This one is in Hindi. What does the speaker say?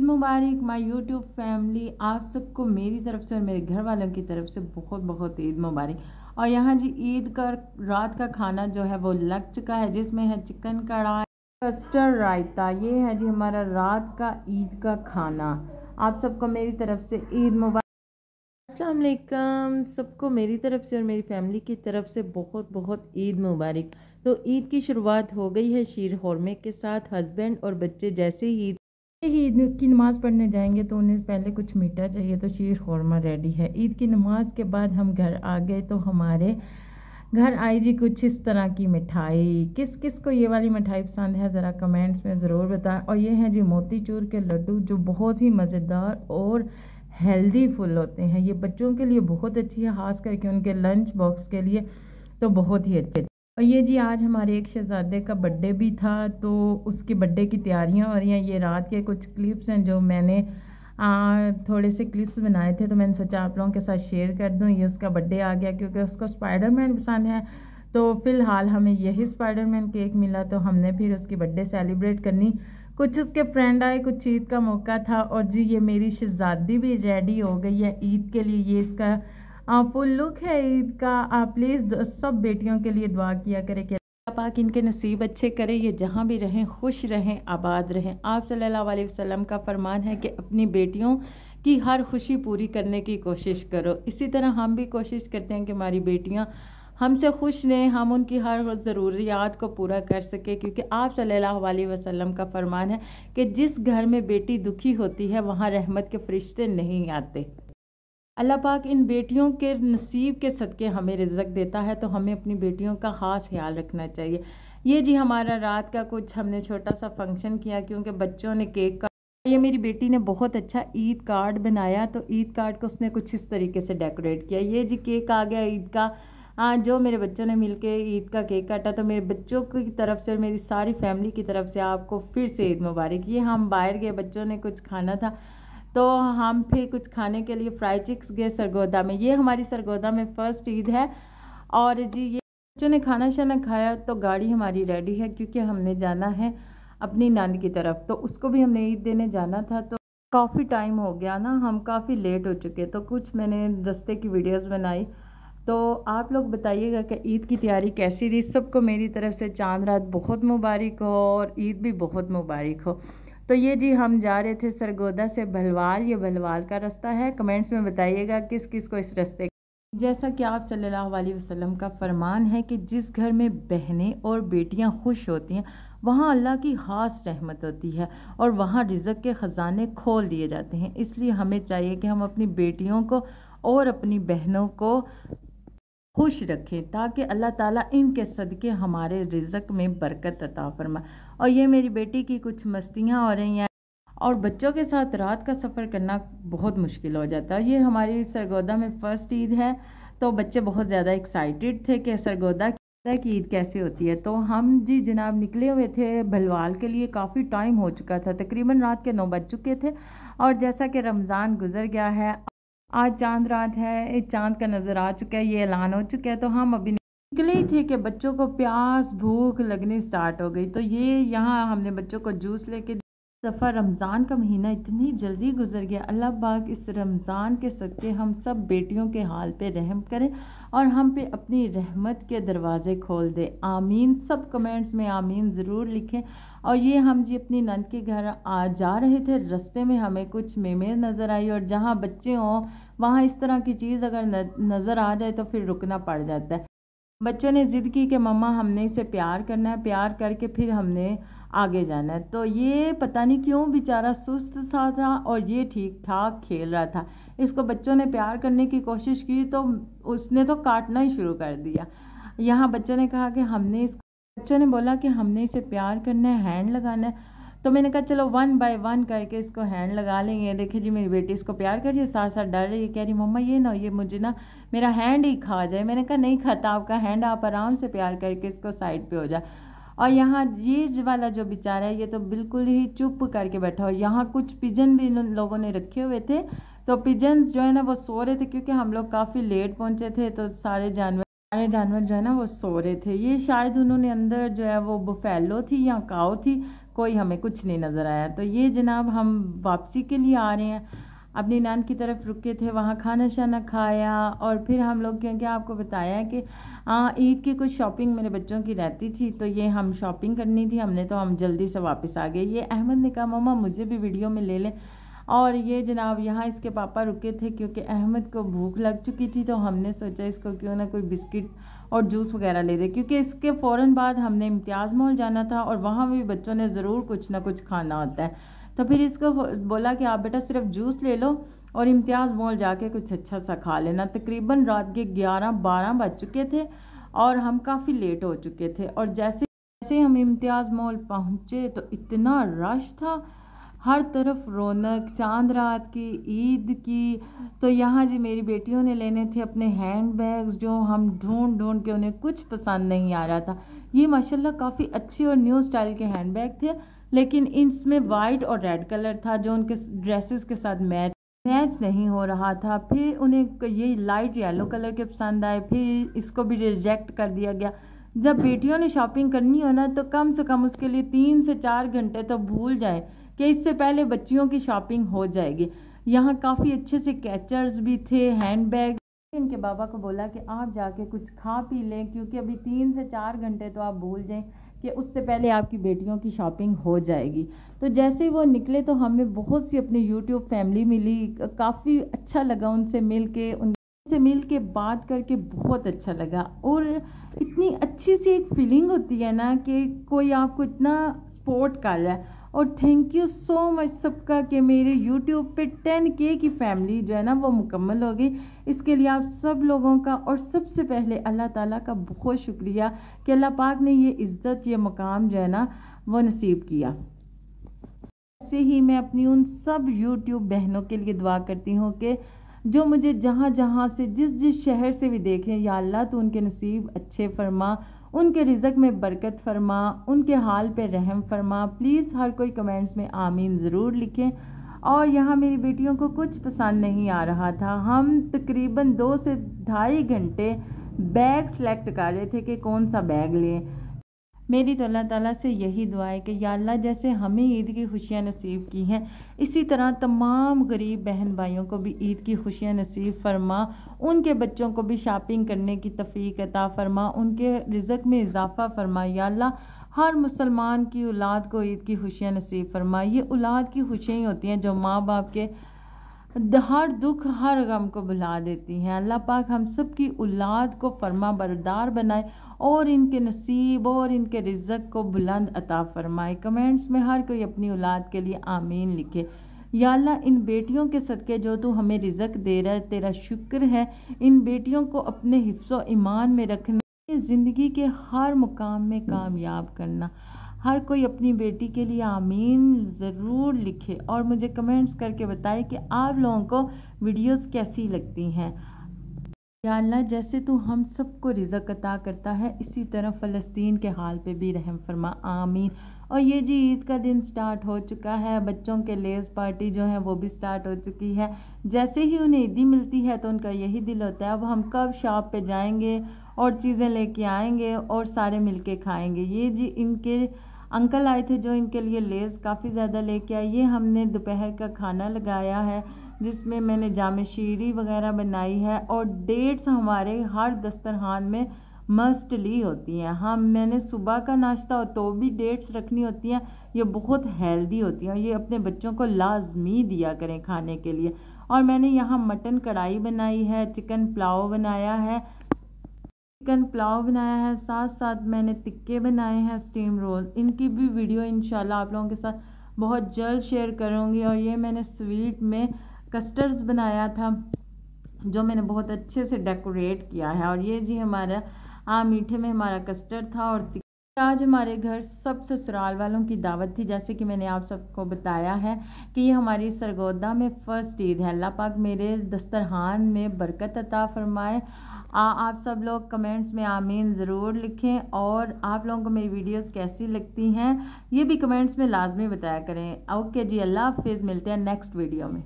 मुबारक माय यूट्यूब फैमिली आप सबको मेरी तरफ़ से और मेरे घर वालों की तरफ़ से बहुत बहुत ईद मुबारक। और यहाँ जी, ईद का रात का खाना जो है वो लग चुका है, जिसमें है चिकन कढ़ाई कस्टर्ड रायता, ये है जी हमारा रात का, ईद का खाना। आप सबको मेरी तरफ़ से ईद मुबारक। असलकम सबको मेरी तरफ़ से और मेरी फैमिली की तरफ़ से बहुत बहुत ईद मुबारक। तो ईद की शुरुआत हो गई है शीर हौरमे के साथ हस्बैंड और बच्चे जैसे ही ही ईद की नमाज़ पढ़ने जाएँगे तो उन्हें पहले कुछ मीठा चाहिए तो शीर खौरमा रेडी है। ईद की नमाज़ के बाद हम घर आ गए तो हमारे घर आई जी कुछ इस तरह की मिठाई। किस किस को ये वाली मिठाई पसंद है, ज़रा कमेंट्स में ज़रूर बताएँ। और ये हैं जी मोतीचूर के लड्डू, जो बहुत ही मज़ेदार और हेल्दी फुल होते हैं। ये बच्चों के लिए बहुत अच्छी है, ख़ास करके उनके लंच बॉक्स के लिए तो बहुत ही अच्छे और ये जी आज हमारे एक शहजादे का बर्थडे भी था तो उसकी बर्थडे की तैयारियाँ हो रही हैं। ये रात के कुछ क्लिप्स हैं जो मैंने आ, थोड़े से क्लिप्स बनाए थे तो मैंने सोचा आप लोगों के साथ शेयर कर दूँ। ये उसका बर्थडे आ गया क्योंकि उसको स्पाइडरमैन पसंद है। तो फ़िलहाल हमें यही स्पाइडरमैन केक मिला तो हमने फिर उसकी बर्थडे सेलिब्रेट करनी। कुछ उसके फ्रेंड आए कुछ ईद का मौका था और जी ये मेरी शहजादी भी रेडी हो गई है ईद के लिए। ये इसका फुल लुक है ईद का आप प्लीज़ सब बेटियों के लिए दुआ किया करें कि पाक इनके नसीब अच्छे करें, ये जहाँ भी रहें, खुश रहें, आबाद रहें। आप सल्लल्लाहु अलैहि वसल्लम का फरमान है कि अपनी बेटियों की हर खुशी पूरी करने की कोशिश करो। इसी तरह हम भी कोशिश करते हैं कि हमारी बेटियाँ हमसे खुश रहें, हम उनकी हर ज़रूरियात को पूरा कर सकें, क्योंकि आप सल्लल्लाहु अलैहि वसल्लम का फरमान है कि जिस घर में बेटी दुखी होती है, वहाँ रहमत के फरिश्ते नहीं आते। अल्लाह पाक इन बेटियों के नसीब के सदक़े हमें रिजक देता है तो हमें अपनी बेटियों का ख़ास ख्याल रखना चाहिए। ये जी हमारा रात का कुछ हमने छोटा सा फ़ंक्शन किया, क्योंकि बच्चों ने केक का ये मेरी बेटी ने बहुत अच्छा ईद कार्ड बनाया तो ईद कार्ड को उसने कुछ इस तरीके से डेकोरेट किया। ये जी केक आ गया ईद का। हाँ जो मेरे बच्चों ने मिलके ईद का केक काटा तो मेरे बच्चों की तरफ़ से मेरी सारी फैमिली की तरफ़ से आपको फिर से ईद मुबारक। ये हम बाहर गए, बच्चों ने कुछ खाना था तो हम फिर कुछ खाने के लिए फ्राई चिक्स गए सरगोदा में। ये हमारी सरगोदा में फ़र्स्ट ईद है। और जी, ये बच्चों ने खाना शाना खाया तो गाड़ी हमारी रेडी है क्योंकि हमने जाना है अपनी नानी की तरफ़। तो उसको भी हमने ईद देने जाना था तो काफ़ी टाइम हो गया ना, हम काफ़ी लेट हो चुके तो कुछ मैंने रस्ते की वीडियोस बनाई। तो आप लोग बताइएगा कि ईद की तैयारी कैसी रही? सबको मेरी तरफ़ से चाँद रात बहुत मुबारक हो और ईद भी बहुत मुबारक हो। तो ये जी हम जा रहे थे सरगोदा से भलवाल ये भलवाल का रास्ता है। कमेंट्स में बताइएगा किस किस को इस रास्ते जैसा कि आप सल्लल्लाहु अलैहि वसल्लम का फरमान है कि जिस घर में बहनें और बेटियाँ खुश होती हैं, वहाँ अल्लाह की ख़ास रहमत होती है और वहाँ रिज़क के ख़जाने खोल दिए जाते हैं। इसलिए हमें चाहिए कि हम अपनी बेटियों को और अपनी बहनों को खुश रखें ताकि अल्लाह ताला इनके सदक़े हमारे रिज़क में बरकत अता फरमा और ये मेरी बेटी की कुछ मस्तियाँ हो रही हैं। और बच्चों के साथ रात का सफ़र करना बहुत मुश्किल हो जाता है। ये हमारी सरगोदा में फ़र्स्ट ईद है तो बच्चे बहुत ज़्यादा एक्साइटेड थे कि सरगोदा की ईद कैसे होती है। तो हम जी जनाब निकले हुए थे भलवाल के लिए, काफ़ी टाइम हो चुका था। तकरीबन रात के नौ बज चुके थे। और जैसा कि रमज़ान गुजर गया है आज चाँद रात है चाँद का नज़र आ चुका है, ये ऐलान हो चुका है। तो हम अभी निकले ही थे कि बच्चों को प्यास, भूख लगनी स्टार्ट हो गई। तो ये यहाँ हमने बच्चों को जूस लेके दफ़ा रमज़ान का महीना इतनी जल्दी गुजर गया। अल्लाह पाक इस रमज़ान के सदक़े हम सब बेटियों के हाल पे रहम करें और हम पे अपनी रहमत के दरवाज़े खोल दे। आमीन। सब कमेंट्स में आमीन ज़रूर लिखें। और ये हम जी अपनी नंद के घर आ जा रहे थे। रास्ते में हमें कुछ मेमे नज़र आई और जहाँ बच्चे हों, वहाँ इस तरह की चीज़ अगर नज़र आ जाए तो फिर रुकना पड़ जाता है। बच्चों ने ज़िद की कि मम्मा, हमने इसे प्यार करना है, प्यार करके फिर हमने आगे जाना है। तो ये पता नहीं क्यों बेचारा सुस्त था था और ये ठीक ठाक खेल रहा था। इसको बच्चों ने प्यार करने की कोशिश की तो उसने तो काटना ही शुरू कर दिया। यहाँ बच्चों ने कहा कि हमने इस बच्चों ने बोला कि हमने इसे प्यार करना है हैंड लगाना है। तो मैंने कहा, चलो वन बाय वन करके इसको हैंड लगा लेंगे। देखिए जी, मेरी बेटी इसको प्यार कर रही है, साथ साथ डर रही है, कह रही, मम्मा, ये ना, ये मुझे ना, मेरा हैंड ही खा जाए। मैंने कहा, नहीं खाता आपका हैंड आप आराम से प्यार करके इसको साइड पे हो जाए और यहाँ ये वाला जो बेचारा है, ये तो बिल्कुल ही चुप करके बैठा हो। यहाँ कुछ पिजन भी इन लोगों ने रखे हुए थे। तो पिजन जो है ना, वो सो रहे थे क्योंकि हम लोग काफ़ी लेट पहुँचे थे तो सारे जानवर सारे जानवर जो है ना वो सो रहे थे। ये शायद उन्होंने अंदर जो है वो बुफेलो थी या काओ थी, कोई हमें कुछ नहीं नज़र आया। तो ये जनाब हम वापसी के लिए आ रहे हैं। अपनी नान की तरफ़ रुके थे, वहाँ खाना शाना खाया और फिर हम लोग क्योंकि आपको बताया कि ईद की कुछ शॉपिंग मेरे बच्चों की रहती थी तो ये हम शॉपिंग करनी थी, हमने तो हम जल्दी से वापस आ गए। ये अहमद ने कहा ममा मुझे भी वीडियो में ले लें। और ये जनाब यहाँ इसके पापा रुके थे क्योंकि अहमद को भूख लग चुकी थी तो हमने सोचा इसको क्यों ना कोई बिस्किट और जूस वगैरह ले दे, क्योंकि इसके फ़ौर बाद हमने इम्तियाज़ मॉल जाना था और वहाँ भी बच्चों ने ज़रूर कुछ ना कुछ खाना होता है। तो फिर इसको बोला कि आप बेटा सिर्फ़ जूस ले लो और इम्तियाज़ मॉल जाके कुछ अच्छा सा खा लेना। तकरीबन रात के ग्यारह बारह बज चुके थे और हम काफ़ी लेट हो चुके थे और जैसे जैसे हम इम्तियाज़ मॉल पहुँचे तो इतना रश था हर तरफ़ रौनक, चाँद रात की, ईद की। तो यहाँ जी मेरी बेटियों ने लेने थे अपने हैंड बैग्स जो हम ढूंढ ढूंढ के उन्हें कुछ पसंद नहीं आ रहा था। ये माशाल्लाह काफ़ी अच्छी और न्यू स्टाइल के हैंड बैग थे, लेकिन इसमें वाइट और रेड कलर था जो उनके ड्रेसेस के साथ मैच मैच नहीं हो रहा था। फिर उन्हें ये लाइट येलो कलर के पसंद आए, फिर इसको भी रिजेक्ट कर दिया गया। जब बेटियों ने शॉपिंग करनी हो ना तो कम से कम उसके लिए तीन से चार घंटे तो भूल जाए। कि इससे पहले बच्चियों की शॉपिंग हो जाएगी। यहाँ काफ़ी अच्छे से कैचर्स भी थे हैंड बैग इनके बाबा को बोला कि आप जाके कुछ खा पी लें, क्योंकि अभी तीन से चार घंटे तो आप भूल जाएँ कि उससे पहले आपकी बेटियों की शॉपिंग हो जाएगी। तो जैसे वो निकले तो हमें बहुत सी अपनी यूट्यूब फैमिली मिली। काफ़ी अच्छा लगा उनसे मिल के उनसे मिल के बात करके बहुत अच्छा लगा। और इतनी अच्छी सी एक फीलिंग होती है ना कि कोई आपको इतना सपोर्ट कर रहा है। और थैंक यू सो मच सबका कि मेरे यूट्यूब पे टेन के की फैमिली जो है ना, वो मुकम्मल हो गई। इसके लिए आप सब लोगों का और सबसे पहले अल्लाह ताला का बहुत शुक्रिया कि अल्लाह पाक ने ये इज़्ज़त, ये मकाम जो है ना, वो नसीब किया। ऐसे ही मैं अपनी उन सब यूट्यूब बहनों के लिए दुआ करती हूँ कि जो मुझे जहाँ जहाँ से जिस जिस शहर से भी देखें, या अल्लाह तो उनके नसीब अच्छे फरमा उनके रिज़क में बरकत फरमा, उनके हाल पे रहम फरमा। प्लीज़ हर कोई कमेंट्स में आमीन ज़रूर लिखें। और यहाँ मेरी बेटियों को कुछ पसंद नहीं आ रहा था। हम तकरीबन दो से ढाई घंटे बैग सेलेक्ट कर रहे थे कि कौन सा बैग लें। मेरी तो अल्लाह ताला से यही दुआ है कि या अल्लाह जैसे हमें ईद की खुशियाँ नसीब की हैं, इसी तरह तमाम गरीब बहन भाइयों को भी ईद की खुशियाँ नसीब फरमा, उनके बच्चों को भी शॉपिंग करने की तफ़ीक अता फरमा, उनके रिज़क में इजाफ़ा फरमा, या अल्लाह हर मुसलमान की औलाद को ईद की खुशियाँ नसीब फरमा। ये औलाद की खुशियाँ ही होती हैं जो माँ बाप के हर दुख, हर गम को भुला देती हैं। अल्लाह पाक हम सब की औलाद को फरमा, बरदार बनाए और इनके नसीब और इनके रिज़क को बुलंद अता फरमाए। कमेंट्स में हर कोई अपनी औलाद के लिए आमीन लिखे। या इन बेटियों के सदक़े जो तू हमें रिज़क दे रहा है, तेरा शुक्र है। इन बेटियों को अपने हिफ्स ईमान में रखने ज़िंदगी के हर मुकाम में कामयाब करना। हर कोई अपनी बेटी के लिए आमीन ज़रूर लिखे। और मुझे कमेंट्स करके बताए कि आप लोगों को वीडियोस कैसी लगती हैं। या अल्लाह जैसे तू हम सबको रिज़क अता करता है, इसी तरह फ़लस्तीन के हाल पे भी रहम फरमा। आमीन। और ये जी ईद का दिन स्टार्ट हो चुका है, बच्चों के लेस पार्टी जो है वो भी स्टार्ट हो चुकी है। जैसे ही उन्हें ईदी मिलती है तो उनका यही दिल होता है, अब हम कब शॉप पे जाएँगे और चीज़ें लेके आएँगे और सारे मिलके खाएँगे। ये जी इनके, अंकल आए थे जो इनके लिए लेस काफ़ी ज़्यादा लेके आए। ये हमने दोपहर का खाना लगाया है। जिसमें मैंने जाम शीरी वगैरह बनाई है और डेट्स हमारे हर दस्तरखान में मस्टली होती हैं। हम मैंने सुबह का नाश्ता हो तो भी डेट्स रखनी होती हैं। ये बहुत हेल्दी होती हैं ये अपने बच्चों को लाजमी दिया करें खाने के लिए। और मैंने यहाँ मटन कढ़ाई बनाई है, चिकन पुलाव बनाया है। चिकन पुलाव बनाया है साथ साथ मैंने टिक्के बनाए हैं स्टीम रोल। इनकी भी वीडियो इंशाल्लाह आप लोगों के साथ बहुत जल्द शेयर करूँगी और ये मैंने स्वीट में कस्टर्ड्स बनाया था, जो मैंने बहुत अच्छे से डेकोरेट किया है। और ये जी हमारा, आ, मीठे में हमारा कस्टर्ड था और आज हमारे घर सब ससुराल वालों की दावत थी, जैसे कि मैंने आप सबको बताया है कि ये हमारी सरगोदा में फ़र्स्ट ईद है। अल्लाह पाक मेरे दस्तरहान में बरकत अता फरमाए। आप सब लोग कमेंट्स में आमीन ज़रूर लिखें और आप लोगों को मेरी वीडियोस कैसी लगती हैं, ये भी कमेंट्स में लाजमी बताया करें। ओके जी, अल्लाह हाफिज़, मिलते हैं नेक्स्ट वीडियो में।